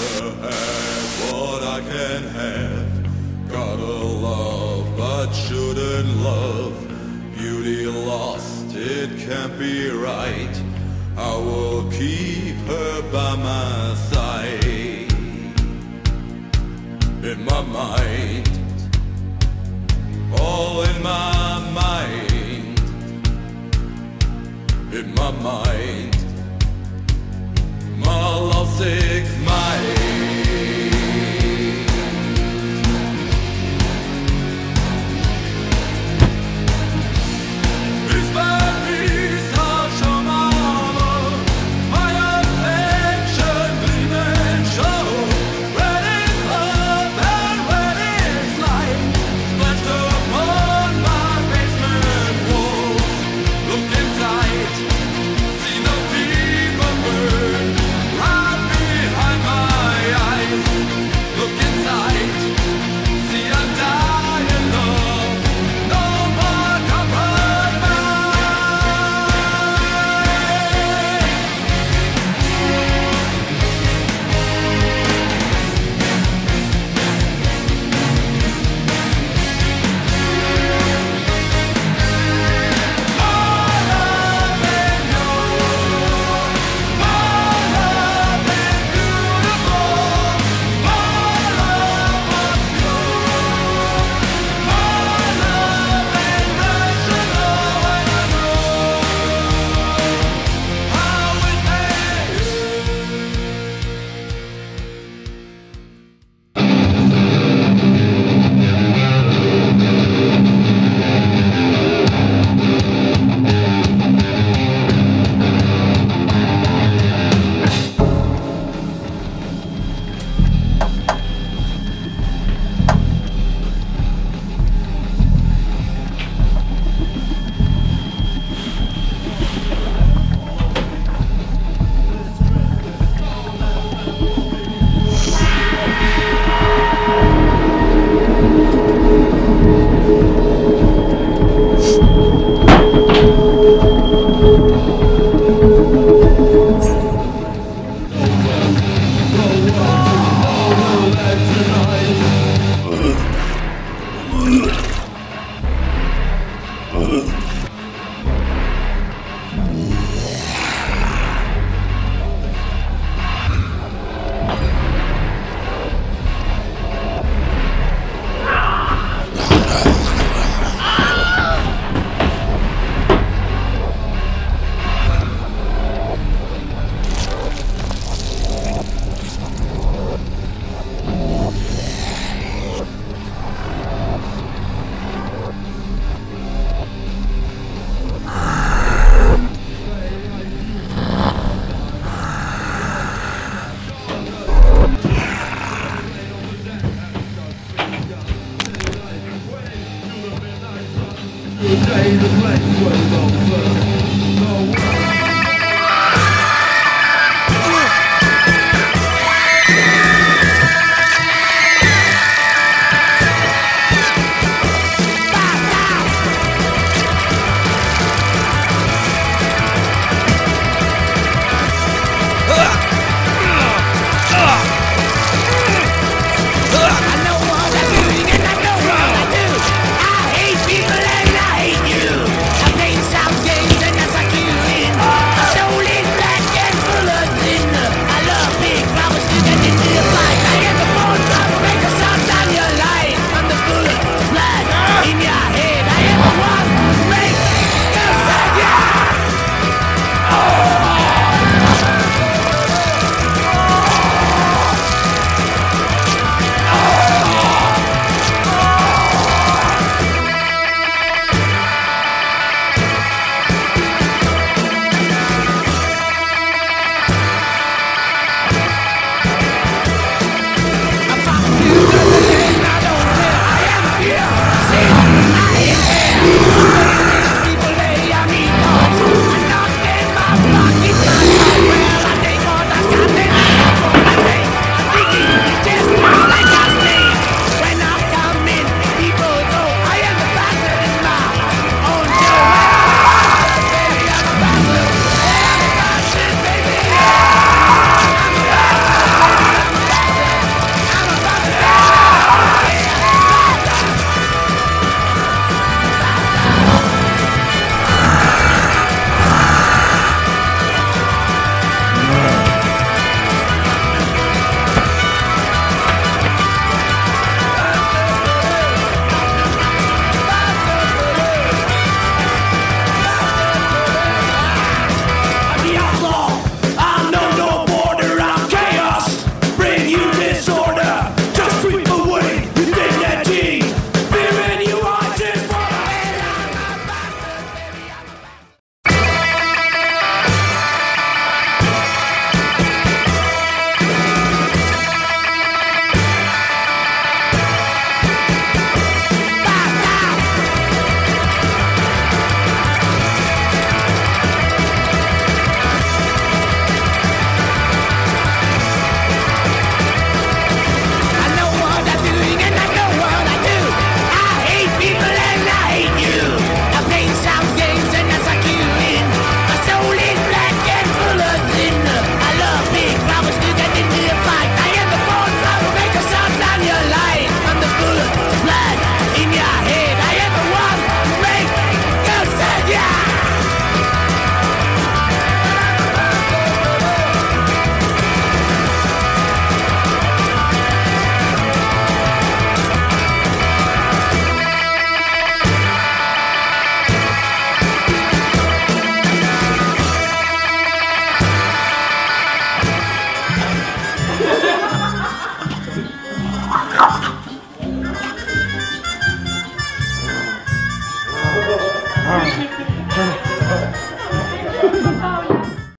never had what I can have. Gotta love, but shouldn't love. Beauty lost, it can't be right. I will keep her by my side. In my mind, all in my mind. In my mind, feet. See, I'm. the day the place was. over